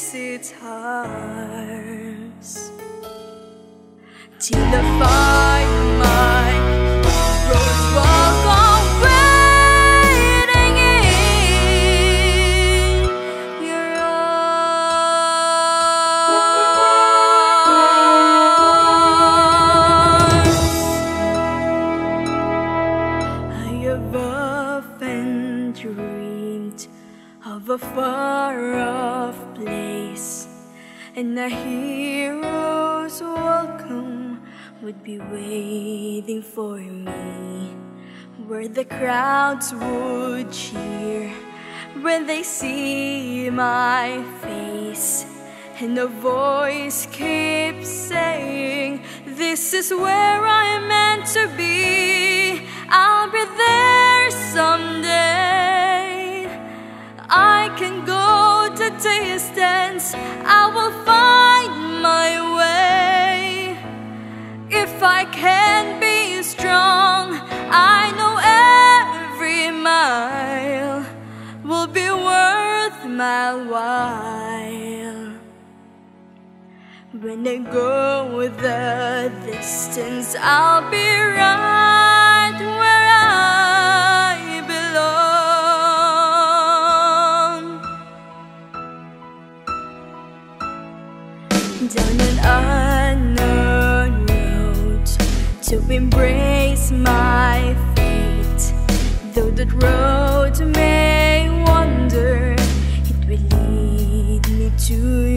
Its till I find my rose walk on waiting in. Your arms. Dreamed of a far off place, and a hero's welcome would be waiting for me, where the crowds would cheer when they see my face. And a voice keeps saying, This is where I'm meant to be. I'll be there I will find my way. If I can be strong, I know every mile will be worth my while. When I go the distance, I'll be right Down an unknown road to embrace my fate. Though that road may wander, it will lead me to